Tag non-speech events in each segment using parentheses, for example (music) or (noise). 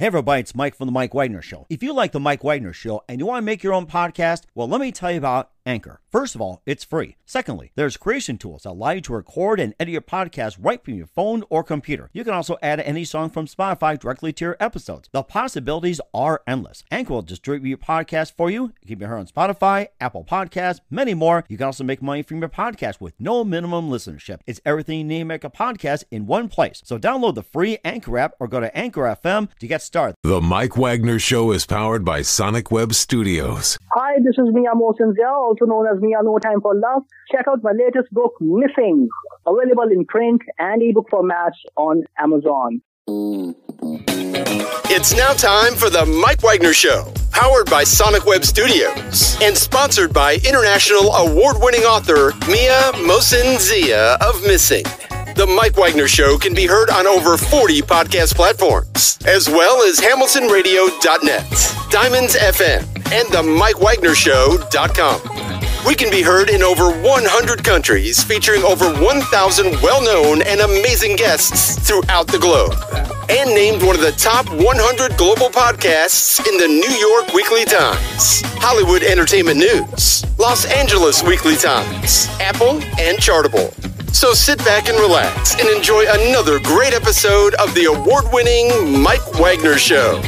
Hey everybody, it's Mike from the Mike Wagner Show. If you like the Mike Wagner Show and you want to make your own podcast, well, let me tell you about Anchor. First of all, it's free. Secondly, there's creation tools that allow you to record and edit your podcast right from your phone or computer. You can also add any song from Spotify directly to your episodes. The possibilities are endless. Anchor will distribute your podcast for you. You can be heard on Spotify, Apple Podcasts, many more. You can also make money from your podcast with no minimum listenership. It's everything you need to make a podcast in one place. So download the free Anchor app or go to Anchor FM to get started. The Mike Wagner Show is powered by Sonic Web Studios. Hi, this is Mia Mohsen Zia, also known as Mia No Time for Love. Check out my latest book, Missing, available in print and ebook formats on Amazon. It's now time for the Mike Wagner Show, powered by Sonic Web Studios and sponsored by international award-winning author Mia Mohsen Zia of Missing. The Mike Wagner Show can be heard on over 40 podcast platforms, as well as HamiltonRadio.net, Diamonds FM, and the MikeWagnerShow.com. We can be heard in over 100 countries, featuring over 1,000 well known and amazing guests throughout the globe. And named one of the top 100 global podcasts in the New York Weekly Times, Hollywood Entertainment News, Los Angeles Weekly Times, Apple, and Chartable. So sit back and relax and enjoy another great episode of the award winning Mike Wagner Show.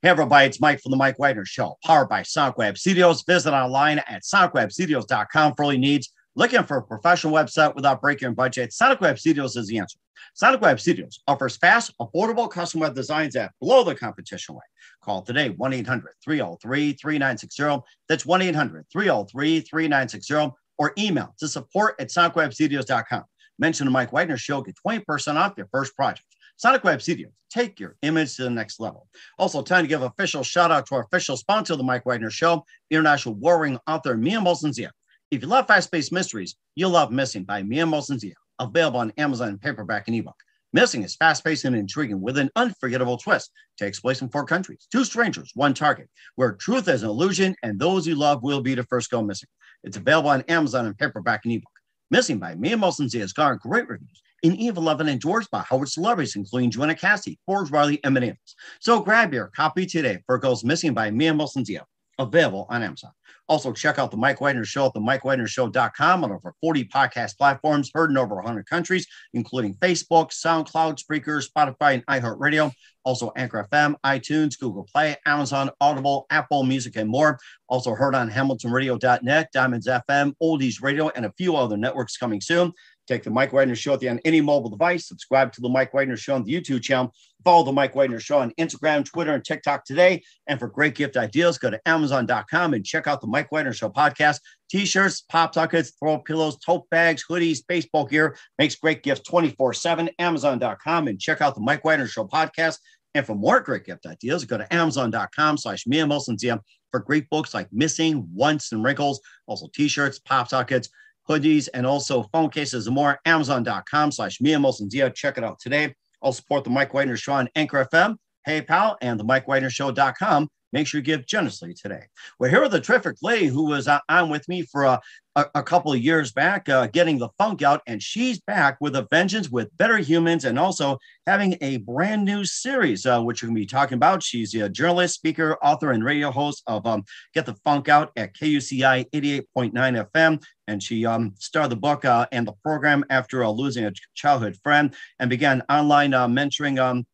Hey everybody, it's Mike from the Mike Wagner Show, powered by SonicWeb Studios. Visit online at sonicwebstudios.com for all your needs. Looking for a professional website without breaking your budget? Sonic Web Studios is the answer. Sonic Web Studios offers fast, affordable custom web designs that blow the competition away. Call today 1 800 303 3960. That's 1 800 303 3960 or email to support at sonicwebstudios.com. Mention the Mike Wagner Show, get 20% off your first project. Sonic Web Studios, take your image to the next level. Also, time to give official shout out to our official sponsor of the Mike Wagner Show, international warring author Mia Mohsen Zia. If you love fast-paced mysteries, you'll love Missing by Mia Mohsen Zia, available on Amazon paperback and ebook. Missing is fast-paced and intriguing with an unforgettable twist. Takes place in four countries, two strangers, one target, where truth is an illusion and those you love will be the first go missing. It's available on Amazon and paperback and ebook. Missing by Mia Zia has garnered great reviews in Eve 11 endorsed by Howard celebrities, including Joanna Cassie, Forbes Riley, and many others. So grab your copy today for Girls Missing by Mia Mohsen Zia, available on Amazon. Also, check out the Mike Wagner Show at the MikeWagnerShow.com on over 40 podcast platforms, heard in over 100 countries, including Facebook, SoundCloud, Spreaker, Spotify, and iHeartRadio. Also, Anchor FM, iTunes, Google Play, Amazon, Audible, Apple Music, and more. Also heard on HamiltonRadio.net, Diamonds FM, Oldies Radio, and a few other networks coming soon. Take the Mike Wagner Show at the on any mobile device. Subscribe to the Mike Wagner Show on the YouTube channel. Follow the Mike Wagner Show on Instagram, Twitter, and TikTok today. And for great gift ideas, go to Amazon.com and check out the Mike Wagner Show podcast. T-shirts, pop sockets, throw pillows, tote bags, hoodies, baseball gear. Makes great gifts 24-7. Amazon.com and check out the Mike Wagner Show podcast. And for more great gift ideas, go to Amazon.com slash Mia Zia for great books like Missing, Once, and Wrinkles. Also T-shirts, pop sockets, hoodies, and also phone cases and more. Amazon.com slash Mia Mohsen Zia. Check it out today. I'll support the Mike Wagner Show on Anchor FM, PayPal, and the MikeWagnerShow.com. Make sure you give generously today. Well, here with a terrific lady who was on with me for a, a, a couple of years back, uh, getting the funk out, and she's back with a vengeance with Better Humans and also having a brand new series, uh, which we're going to be talking about. She's a journalist, speaker, author, and radio host of um, Get the Funk Out at KUCI 88.9 FM. And she um, started the book uh, and the program after uh, losing a childhood friend and began online uh, mentoring um,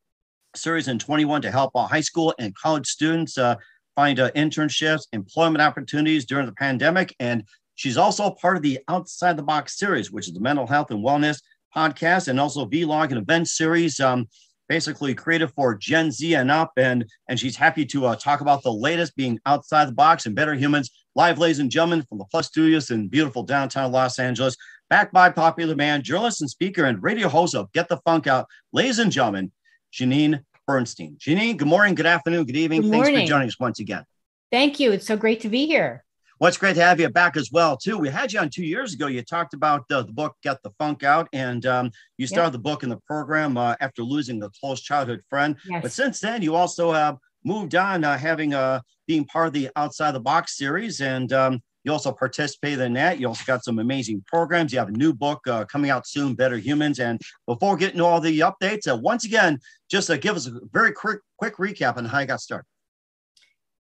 series in 21 to help uh, high school and college students uh, find uh, internships, employment opportunities during the pandemic. And she's also part of the Outside the Box series, which is the mental health and wellness podcast, and also vlog and event series. Um, basically created for Gen Z and up, and and she's happy to uh, talk about the latest being outside the box and better humans. Live, ladies and gentlemen, from the Plus Studios in beautiful downtown Los Angeles, backed by popular man, journalist and speaker, and radio host of Get the Funk Out, ladies and gentlemen, Janeane Bernstein. Janeane, good morning, good afternoon, good evening. Good Thanks for joining us once again. Thank you. It's so great to be here. Well, it's great to have you back as well, too. We had you on two years ago. You talked about uh, the book "Get the Funk Out," and um, you started the book in the program uh, after losing a close childhood friend. Yes. But since then, you also have moved on, uh, having uh, being part of the Outside the Box series. And um, you also participated in that. You also got some amazing programs. You have a new book uh, coming out soon, Better Humans. And before getting to all the updates, uh, once again, just uh, give us a very quick quick recap on how you got started.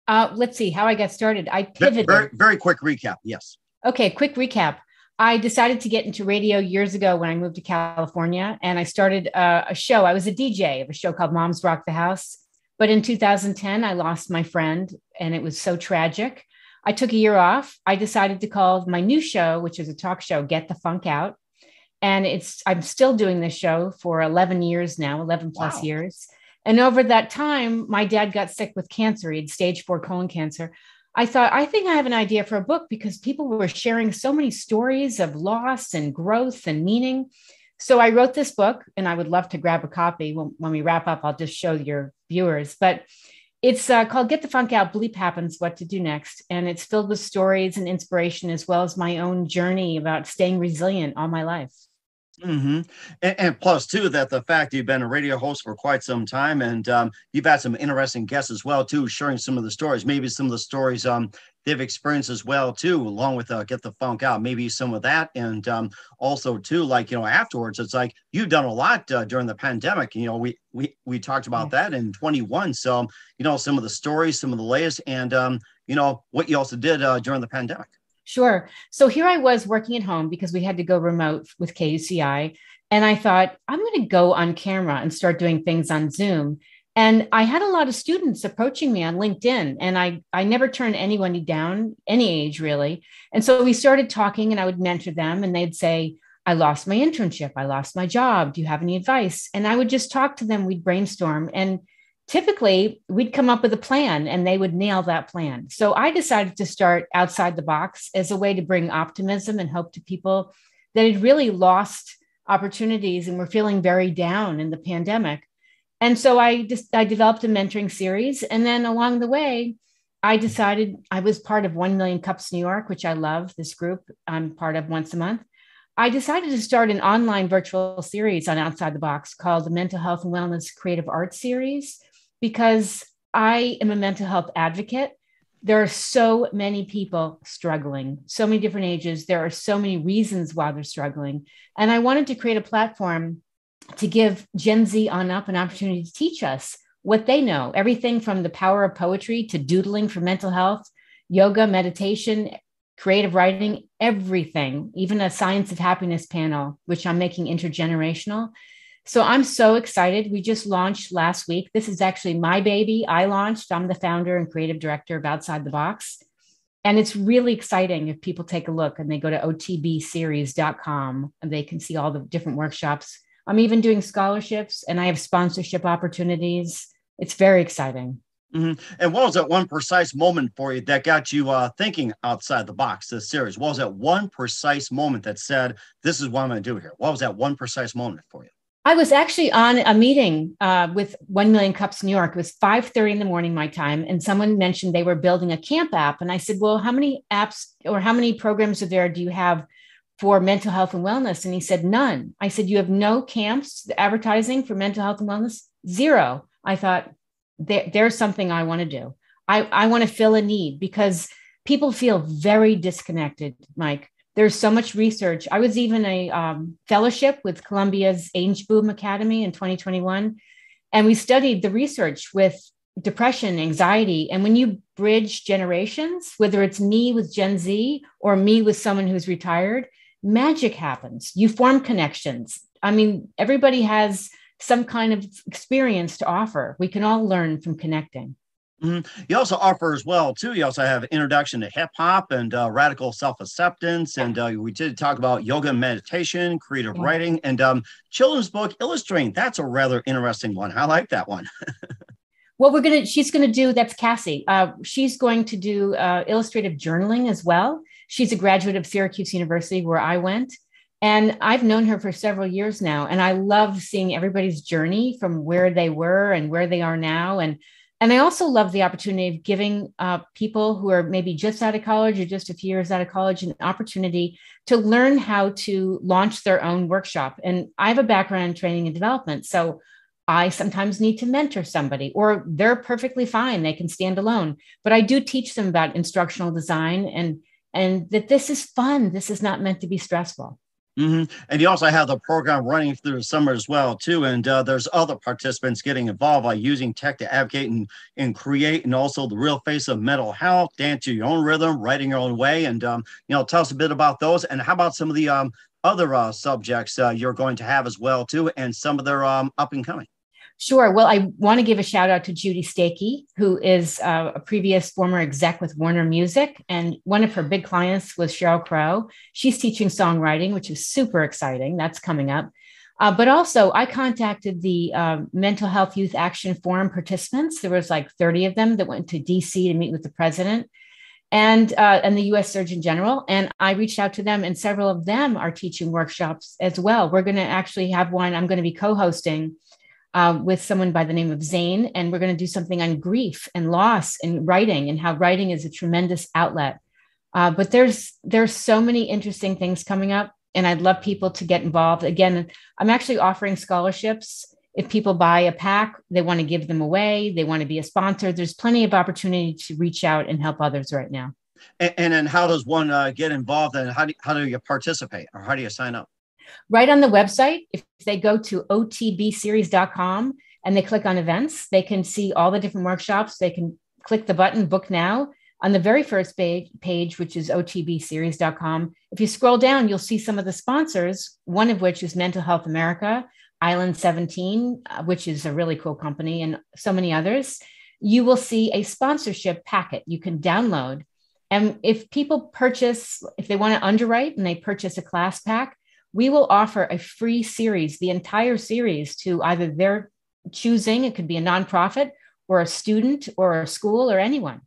Uh, let's see how I got started. I pivoted. Very, very quick recap. Yes. Okay, quick recap. I decided to get into radio years ago when I moved to California, and I started uh, a show. I was a DJ of a show called Moms Rock the House. But in 2010, I lost my friend, and it was so tragic. I took a year off. I decided to call my new show, which is a talk show, Get the Funk Out. And it's I'm still doing this show for 11 years now, 11 plus wow. years. And over that time, my dad got sick with cancer. He had stage four colon cancer. I thought, I think I have an idea for a book because people were sharing so many stories of loss and growth and meaning. So I wrote this book, and I would love to grab a copy. When, when we wrap up, I'll just show your viewers. But it's uh, called Get the Funk Out Bleep Happens What to Do Next. And it's filled with stories and inspiration, as well as my own journey about staying resilient all my life. Mm-hmm. And, and, plus, too, that the fact you've been a radio host for quite some time, and um, you've had some interesting guests as well, too, sharing some of the stories. Maybe some of the stories um, they've experienced as well, too, along with uh, Get the Funk Out. Maybe some of that, and um, also too, like you know, afterwards, it's like you've done a lot uh, during the pandemic. You know, we we we talked about that in 21. So you know, some of the stories, some of the latest, and um, you know what you also did uh, during the pandemic. Sure. So here I was working at home because we had to go remote with KUCI. And I thought, I'm going to go on camera and start doing things on Zoom. And I had a lot of students approaching me on LinkedIn, and I, I never turned anyone down, any age really. And so we started talking, and I would mentor them, and they'd say, I lost my internship. I lost my job. Do you have any advice? And I would just talk to them. We'd brainstorm. And typically we'd come up with a plan and they would nail that plan. So I decided to start outside the box as a way to bring optimism and hope to people that had really lost opportunities and were feeling very down in the pandemic. And so I just I developed a mentoring series and then along the way I decided I was part of 1 Million Cups New York, which I love this group I'm part of once a month. I decided to start an online virtual series on Outside the Box called the Mental Health and Wellness Creative Arts Series because I am a mental health advocate. There are so many people struggling, so many different ages. There are so many reasons why they're struggling. And I wanted to create a platform to give Gen Z on up an opportunity to teach us what they know everything from the power of poetry to doodling for mental health, yoga, meditation, creative writing, everything, even a science of happiness panel, which I'm making intergenerational. So I'm so excited. We just launched last week. This is actually my baby. I launched. I'm the founder and creative director of Outside the Box. And it's really exciting if people take a look and they go to otbseries.com and they can see all the different workshops. I'm even doing scholarships and I have sponsorship opportunities. It's very exciting. Mm-hmm. And what was that one precise moment for you that got you uh, thinking outside the box, this series? What was that one precise moment that said, this is what I'm going to do here? What was that one precise moment for you? I was actually on a meeting uh, with One Million Cups New York. It was five thirty in the morning my time, and someone mentioned they were building a camp app. And I said, "Well, how many apps or how many programs are there do you have for mental health and wellness?" And he said, "None." I said, "You have no camps advertising for mental health and wellness? Zero. I thought there, there's something I want to do. I, I want to fill a need because people feel very disconnected, Mike there's so much research. I was even a um, fellowship with Columbia's Age Boom Academy in 2021, and we studied the research with depression, anxiety, and when you bridge generations, whether it's me with Gen Z or me with someone who's retired, magic happens. You form connections. I mean, everybody has some kind of experience to offer. We can all learn from connecting. Mm-hmm. You also offer as well too. You also have introduction to hip hop and uh, radical self acceptance, and uh, we did talk about yoga and meditation, creative yeah. writing, and um, children's book illustrating. That's a rather interesting one. I like that one. (laughs) well, we're gonna. She's gonna do. That's Cassie. Uh, she's going to do uh, illustrative journaling as well. She's a graduate of Syracuse University, where I went. And I've known her for several years now. And I love seeing everybody's journey from where they were and where they are now. And and I also love the opportunity of giving uh, people who are maybe just out of college or just a few years out of college an opportunity to learn how to launch their own workshop. And I have a background in training and development. So I sometimes need to mentor somebody, or they're perfectly fine. They can stand alone. But I do teach them about instructional design and and that this is fun. This is not meant to be stressful. Mm-hmm. And you also have the program running through the summer as well, too. And uh, there's other participants getting involved by using tech to advocate and, and create, and also the real face of mental health, dance to your own rhythm, writing your own way. And um, you know, tell us a bit about those. And how about some of the um, other uh, subjects uh, you're going to have as well, too, and some of their um, up and coming? Sure. Well, I want to give a shout out to Judy Stakee, who is uh, a previous former exec with Warner Music. And one of her big clients was Sheryl Crow. She's teaching songwriting, which is super exciting. That's coming up. Uh, but also, I contacted the uh, Mental Health Youth Action Forum participants. There was like 30 of them that went to DC to meet with the president and uh, and the U.S. Surgeon General. And I reached out to them, and several of them are teaching workshops as well. We're going to actually have one. I'm going to be co-hosting uh, with someone by the name of Zane, and we're going to do something on grief and loss and writing and how writing is a tremendous outlet. Uh, but there's there's so many interesting things coming up, and I'd love people to get involved. Again, I'm actually offering scholarships. If people buy a pack, they want to give them away. They want to be a sponsor. There's plenty of opportunity to reach out and help others right now. And, and then, how does one uh, get involved, and how do how do you participate, or how do you sign up? Right on the website, if they go to otbseries.com and they click on events, they can see all the different workshops. They can click the button book now. On the very first page, which is otbseries.com, if you scroll down, you'll see some of the sponsors, one of which is Mental Health America, Island 17, uh, which is a really cool company, and so many others. You will see a sponsorship packet you can download. And if people purchase, if they want to underwrite and they purchase a class pack, we will offer a free series, the entire series to either their choosing, it could be a nonprofit or a student or a school or anyone.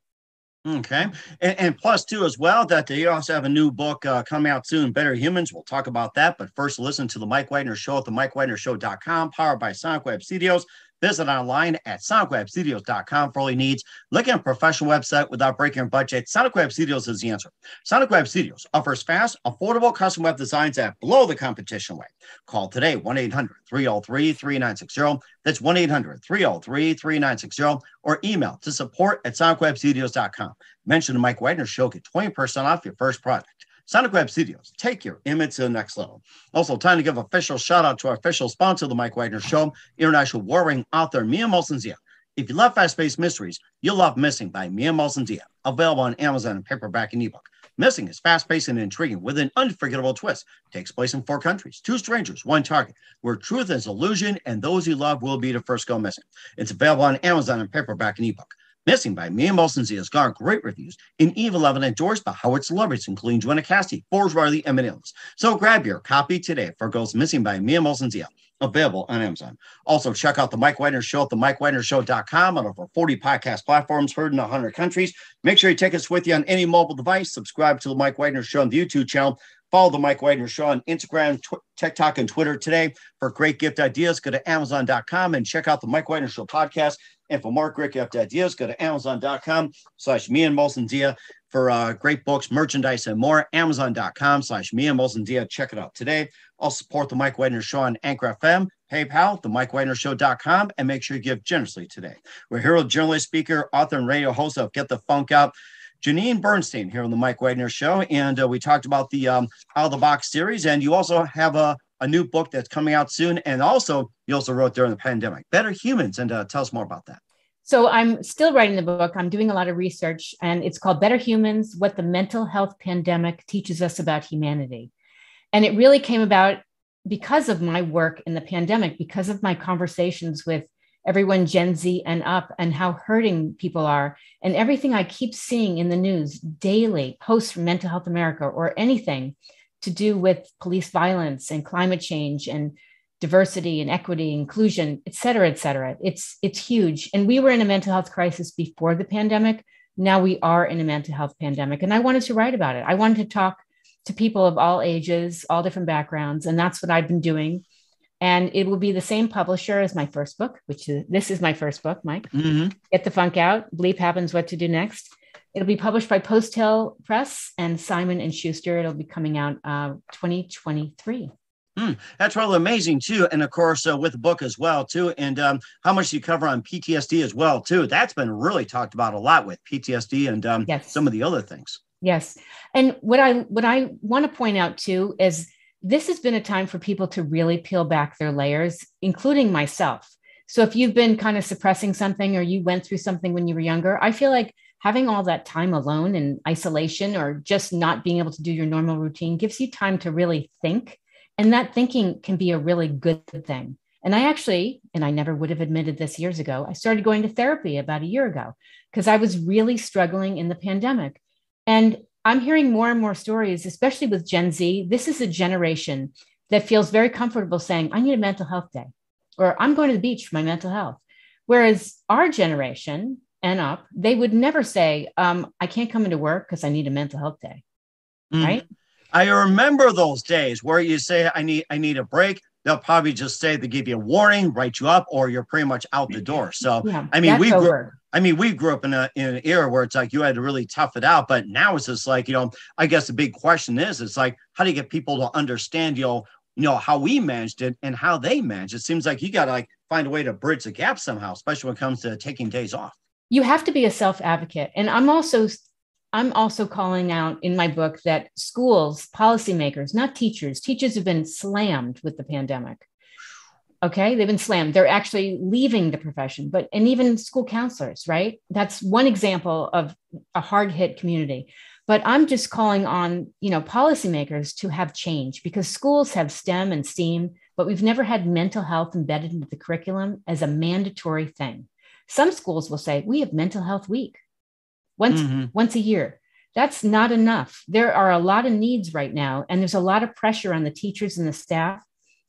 Okay. And, and plus, too, as well, that they also have a new book uh, coming out soon, Better Humans. We'll talk about that. But first, listen to the Mike Wagner Show at the MikeWagnerShow.com, powered by Sonic Web Studios. Visit online at sonicwebstudios.com for all your needs. Look at a professional website without breaking your budget. Sonic Web Studios is the answer. Sonic Web Studios offers fast, affordable custom web designs that blow the competition away. Call today 1 800 303 3960. That's 1 800 303 3960 or email to support at sonicwebstudios.com. Mention the Mike Wagner Show, get 20% off your first project. Sonic Web Studios, take your image to the next level. Also, time to give official shout out to our official sponsor of the Mike Wagner Show, international warring author Mia Mohsen Zia. If you love fast-paced mysteries, you'll love Missing by Mia Mohsen Zia, available on Amazon in paperback and ebook. Missing is fast-paced and intriguing with an unforgettable twist. Takes place in four countries, two strangers, one target, where truth is illusion and those you love will be the first go missing. It's available on Amazon in paperback and ebook. Missing by Mia Mohsen Zia has garnered great reviews and even Levin endorsed by Howard celebrities, including Joanna Cassidy, Forbes Riley, and Manillas. So grab your copy today for Goes Missing by Mia Mohsen Zia, available on Amazon. Also, check out the Mike Wagner Show at the MikeWagnerShow.com on over 40 podcast platforms heard in 100 countries. Make sure you take us with you on any mobile device. Subscribe to the Mike Wagner Show on the YouTube channel. Follow the Mike Wagner Show on Instagram, tw- TikTok, and Twitter today. For great gift ideas, go to Amazon.com and check out the Mike Wagner Show podcast. And for more great gift ideas, go to Amazon.com slash me and Molson Dia for uh, great books, merchandise, and more. Amazon.com slash me and Molson Dia. Check it out today. I'll support the Mike Wagner Show on Anchor FM, PayPal, the MikeWagnerShow.com, and make sure you give generously today. We're here with journalist, speaker, author, and radio host of Get the Funk Out. Janeane Bernstein here on the Mike Wagner Show, and uh, we talked about the um, Out of the Box series, and you also have a, a new book that's coming out soon, and also you also wrote during the pandemic, Better Humans, and uh, tell us more about that. So I'm still writing the book. I'm doing a lot of research, and it's called Better Humans: What the Mental Health Pandemic Teaches Us About Humanity. And it really came about because of my work in the pandemic, because of my conversations with everyone Gen Z and up, and how hurting people are, and everything I keep seeing in the news daily, post from Mental Health America or anything to do with police violence and climate change and diversity and equity, inclusion, et cetera, et cetera. It's it's huge. And we were in a mental health crisis before the pandemic. Now we are in a mental health pandemic. And I wanted to write about it. I wanted to talk to people of all ages, all different backgrounds. And that's what I've been doing. And it will be the same publisher as my first book, which is this is my first book, Mike. Mm-hmm. Get the Funk Out. Bleep happens what to do next. It'll be published by Post Hill Press and Simon and Schuster. It'll be coming out uh, 2023. Hmm, that's really amazing too, and of course uh, with the book as well too, and um, how much you cover on PTSD as well too. That's been really talked about a lot with PTSD and um, yes. some of the other things. Yes, and what I what I want to point out too is this has been a time for people to really peel back their layers, including myself. So if you've been kind of suppressing something or you went through something when you were younger, I feel like having all that time alone in isolation or just not being able to do your normal routine gives you time to really think and that thinking can be a really good thing. And I actually, and I never would have admitted this years ago, I started going to therapy about a year ago because I was really struggling in the pandemic. And I'm hearing more and more stories, especially with Gen Z. This is a generation that feels very comfortable saying, I need a mental health day, or I'm going to the beach for my mental health. Whereas our generation and up, they would never say, um, I can't come into work because I need a mental health day. Mm. Right. I remember those days where you say, I need, I need a break. They'll probably just say they give you a warning, write you up, or you're pretty much out the door. So yeah, I mean, we grew, I mean, we grew up in a in an era where it's like you had to really tough it out. But now it's just like, you know, I guess the big question is, it's like, how do you get people to understand, you know, you know, how we managed it and how they managed? It seems like you got to like find a way to bridge the gap somehow, especially when it comes to taking days off. You have to be a self advocate. And I'm also I'm also calling out in my book that schools, policymakers, not teachers, teachers have been slammed with the pandemic. Okay, they've been slammed. They're actually leaving the profession, but and even school counselors, right? That's one example of a hard hit community. But I'm just calling on, you know, policymakers to have change because schools have STEM and STEAM, but we've never had mental health embedded into the curriculum as a mandatory thing. Some schools will say, we have mental health week once mm-hmm. once a year. That's not enough. There are a lot of needs right now and there's a lot of pressure on the teachers and the staff.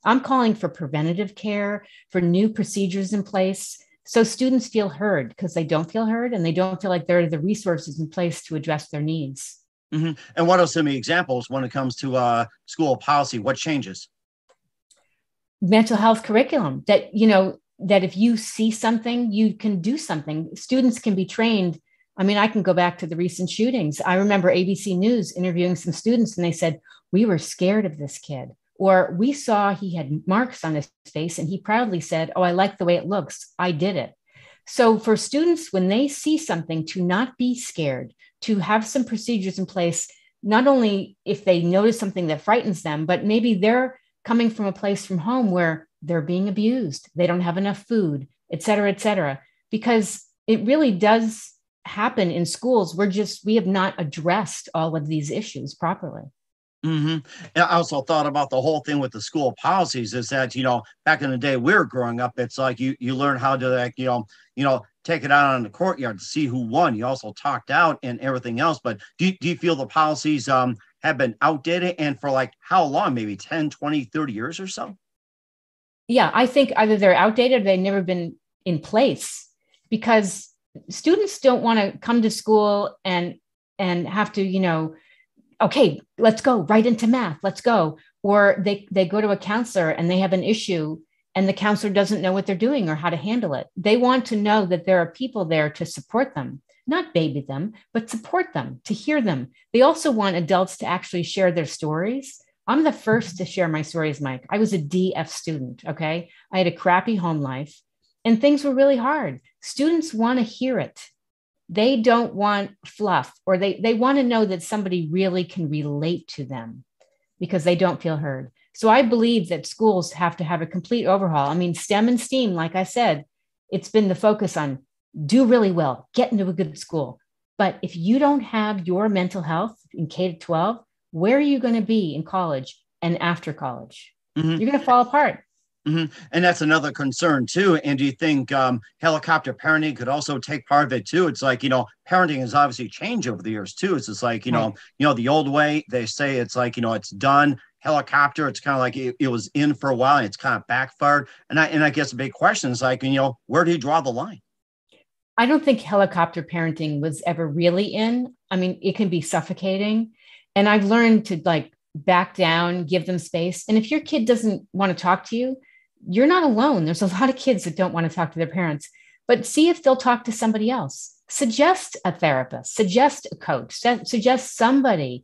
I'm calling for preventative care for new procedures in place so students feel heard because they don't feel heard and they don't feel like there are the resources in place to address their needs. Mm-hmm. and what are some examples when it comes to uh, school policy? What changes? Mental health curriculum that you know that if you see something you can do something students can be trained I mean, I can go back to the recent shootings. I remember ABC News interviewing some students, and they said, We were scared of this kid. Or we saw he had marks on his face, and he proudly said, Oh, I like the way it looks. I did it. So, for students, when they see something, to not be scared, to have some procedures in place, not only if they notice something that frightens them, but maybe they're coming from a place from home where they're being abused, they don't have enough food, et cetera, et cetera, because it really does happen in schools we're just we have not addressed all of these issues properly Mm-hmm. And I also thought about the whole thing with the school policies is that you know back in the day we were growing up, it's like you you learn how to like you know you know take it out on the courtyard to see who won. You also talked out and everything else. But do do you feel the policies um have been outdated and for like how long? Maybe 10, 20, 30 years or so? Yeah, I think either they're outdated or they've never been in place because students don't want to come to school and and have to you know okay let's go right into math let's go. Or they they go to a counselor and they have an issue and the counselor doesn't know what they're doing or how to handle it. They want to know that there are people there to support them not baby them but support them to hear them. They also want adults to actually share their stories i'm the first to share my stories mike i was a df student okay i had a crappy home life and things were really hard. Students want to hear it. They don't want fluff or they, they want to know that somebody really can relate to them because they don't feel heard. So I believe that schools have to have a complete overhaul. I mean, STEM and STEAM, like I said, it's been the focus on do really well, get into a good school. But if you don't have your mental health in K to 12, where are you going to be in college and after college? Mm-hmm. You're going to fall apart. Mm-hmm. And that's another concern too. And do you think um, helicopter parenting could also take part of it too? It's like you know, parenting has obviously changed over the years too. It's just like you know, you know, the old way they say it's like you know, it's done. Helicopter, it's kind of like it, it was in for a while and it's kind of backfired. And I and I guess the big question is like, you know, where do you draw the line? I don't think helicopter parenting was ever really in. I mean, it can be suffocating. And I've learned to like back down, give them space. And if your kid doesn't want to talk to you, you're not alone. There's a lot of kids that don't want to talk to their parents, but see if they'll talk to somebody else. Suggest a therapist, suggest a coach, suggest somebody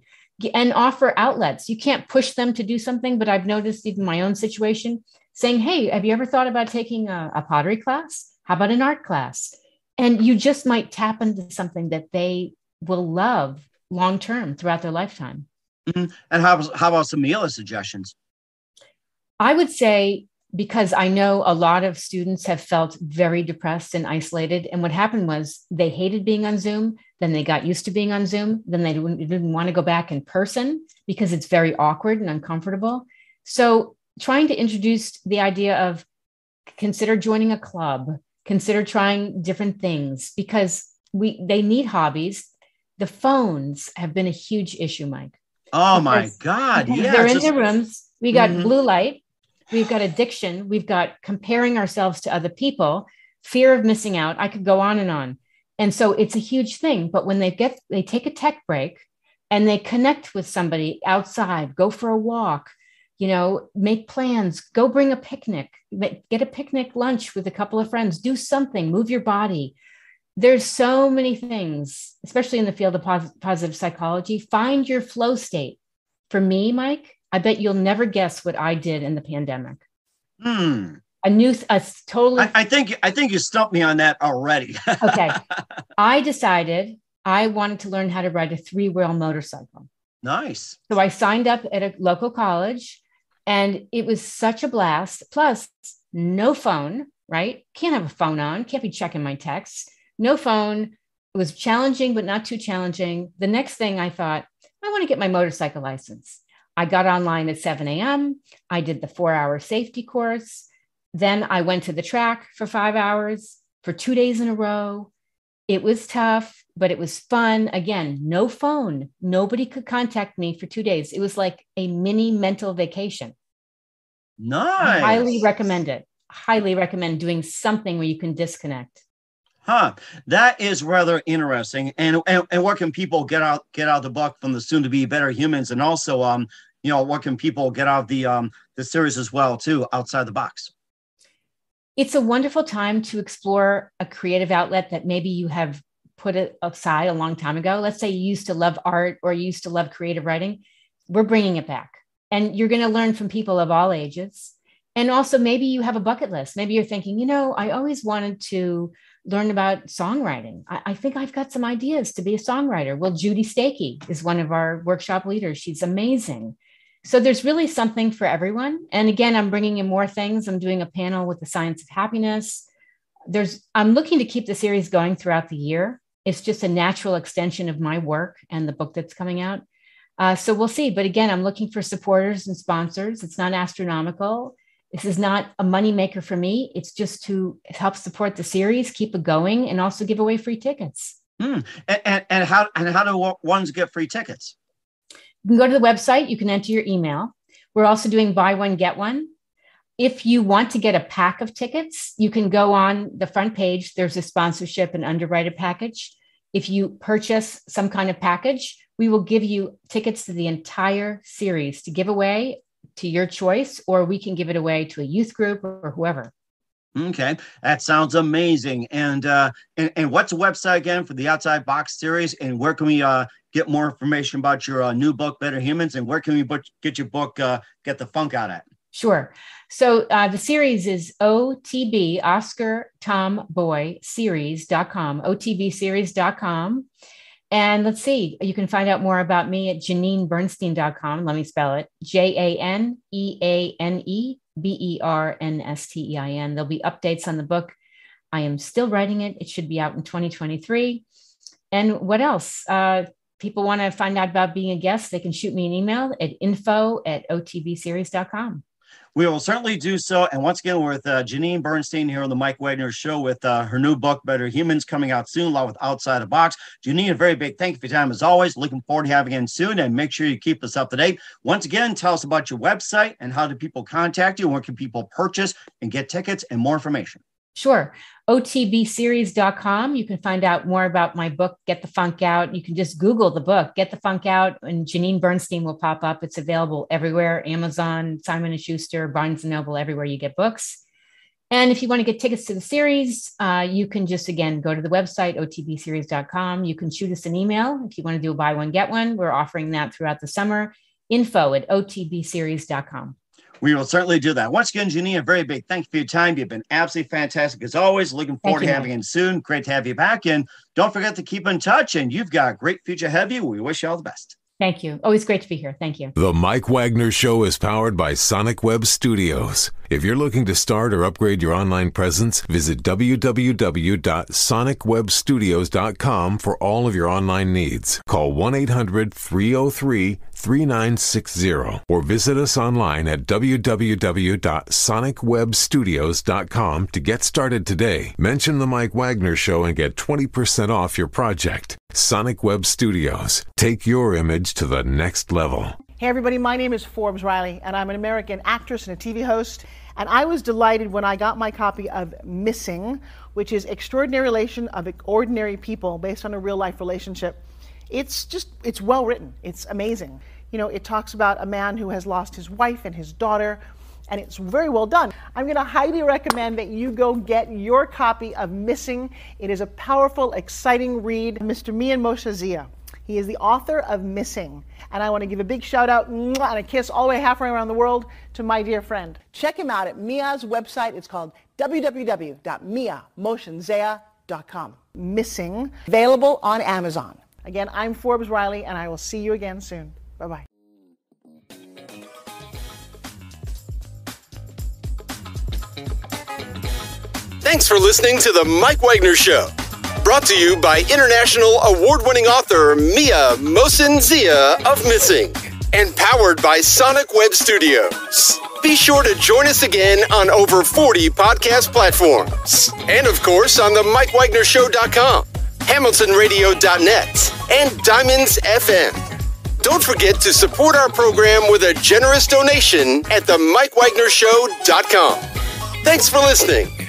and offer outlets. You can't push them to do something, but I've noticed even my own situation saying, Hey, have you ever thought about taking a, a pottery class? How about an art class? And you just might tap into something that they will love long term throughout their lifetime. Mm-hmm. And how, how about some Mila suggestions? I would say because I know a lot of students have felt very depressed and isolated. And what happened was they hated being on Zoom. Then they got used to being on Zoom. Then they didn't, didn't want to go back in person because it's very awkward and uncomfortable. So, trying to introduce the idea of consider joining a club, consider trying different things because we they need hobbies. The phones have been a huge issue, Mike. Oh my God! Yeah, they're in just... their rooms. We got mm-hmm. blue light we've got addiction, we've got comparing ourselves to other people, fear of missing out. I could go on and on. And so it's a huge thing. But when they get, they take a tech break and they connect with somebody outside, go for a walk, you know, make plans, go bring a picnic, get a picnic lunch with a couple of friends, do something, move your body. There's so many things, especially in the field of positive psychology. Find your flow state. For me, Mike, I bet you'll never guess what I did in the pandemic. Hmm. A new, a totally. I, I think I think you stumped me on that already. (laughs) okay, I decided I wanted to learn how to ride a three wheel motorcycle. Nice. So I signed up at a local college, and it was such a blast. Plus, no phone. Right? Can't have a phone on. Can't be checking my texts. No phone. It was challenging, but not too challenging. The next thing I thought, I want to get my motorcycle license. I got online at 7 a.m. I did the four hour safety course. Then I went to the track for five hours for two days in a row. It was tough, but it was fun. Again, no phone. Nobody could contact me for two days. It was like a mini mental vacation. Nice. I highly recommend it. Highly recommend doing something where you can disconnect. Huh. That is rather interesting. And, and and what can people get out get out the book from the soon to be better humans? And also um, you know, what can people get out of the um the series as well, too, outside the box? It's a wonderful time to explore a creative outlet that maybe you have put it aside a long time ago. Let's say you used to love art or you used to love creative writing. We're bringing it back. And you're going to learn from people of all ages. And also, maybe you have a bucket list. Maybe you're thinking, you know, I always wanted to learn about songwriting. I, I, think I've got some ideas to be a songwriter. Well, Judy Stakee is one of our workshop leaders. She's amazing. So there's really something for everyone. And again, I'm bringing in more things. I'm doing a panel with the science of happiness. There's I'm looking to keep the series going throughout the year. It's just a natural extension of my work and the book that's coming out. Uh, so we'll see. But again, I'm looking for supporters and sponsors. It's not astronomical. This is not a moneymaker for me. It's just to help support the series, keep it going, and also give away free tickets. Mm. And, and, and, how and how do ones get free tickets? You can go to the website. You can enter your email. We're also doing buy one get one. If you want to get a pack of tickets, you can go on the front page. There's a sponsorship and underwriter package. If you purchase some kind of package, we will give you tickets to the entire series to give away to your choice, or we can give it away to a youth group or whoever. Okay, that sounds amazing. And uh, and, and what's the website again for the Outside Box series? And where can we uh, get more information about your uh, new book, Better Humans? And where can we book, get your book, uh, Get the Funk Out at? Sure. So uh, the series is OTB Oscar Tom Boy series.com, OTBseries.com. And let's see, you can find out more about me at JaneaneBernstein.com. Let me spell it J A N E A N E B E R N S T E I N. There'll be updates on the book. I am still writing it. It should be out in 2023. And what else? Uh, people want to find out about being a guest, they can shoot me an email at info at otbseries.com. We will certainly do so. And once again, with uh, Janeane Bernstein here on the Mike Wagner Show with uh, her new book, Better Humans, coming out soon, along with Outside the Box. Janeane, a very big thank you for your time as always. Looking forward to having you soon and make sure you keep us up to date. Once again, tell us about your website and how do people contact you? Where can people purchase and get tickets and more information? Sure. OTBseries.com. You can find out more about my book, Get the Funk Out. You can just Google the book, Get the Funk Out, and Janeane Bernstein will pop up. It's available everywhere Amazon, Simon & Schuster, Barnes & Noble, everywhere you get books. And if you want to get tickets to the series, uh, you can just again go to the website, otbseries.com. You can shoot us an email if you want to do a buy one, get one. We're offering that throughout the summer. Info at otbseries.com. We will certainly do that. Once again, Janeane, a very big thank you for your time. You've been absolutely fantastic as always. Looking forward you, to having you soon. Great to have you back. And don't forget to keep in touch. And you've got a great future ahead of you. We wish you all the best. Thank you. Always great to be here. Thank you. The Mike Wagner Show is powered by Sonic Web Studios. If you're looking to start or upgrade your online presence, visit www.sonicwebstudios.com for all of your online needs. Call 1 800 303 3960 or visit us online at www.sonicwebstudios.com to get started today. Mention The Mike Wagner Show and get 20% off your project. Sonic Web Studios. Take your image to the next level. Hey, everybody, my name is Forbes Riley, and I'm an American actress and a TV host. And I was delighted when I got my copy of Missing, which is Extraordinary Relation of Ordinary People based on a real life relationship. It's just, it's well written, it's amazing. You know, it talks about a man who has lost his wife and his daughter, and it's very well done. I'm going to highly recommend that you go get your copy of Missing. It is a powerful, exciting read. Mr. Mian Moshe Zia. He is the author of Missing. And I want to give a big shout out and a kiss all the way halfway around the world to my dear friend. Check him out at Mia's website. It's called www.miamotionzea.com. Missing, available on Amazon. Again, I'm Forbes Riley, and I will see you again soon. Bye bye. Thanks for listening to The Mike Wagner Show. Brought to you by international award winning author Mia Mohsen Zia of Missing and powered by Sonic Web Studios. Be sure to join us again on over 40 podcast platforms. And of course on the MikeWagnerShow.com, HamiltonRadio.net, and Diamonds FM. Don't forget to support our program with a generous donation at the MikeWagnerShow.com. Thanks for listening.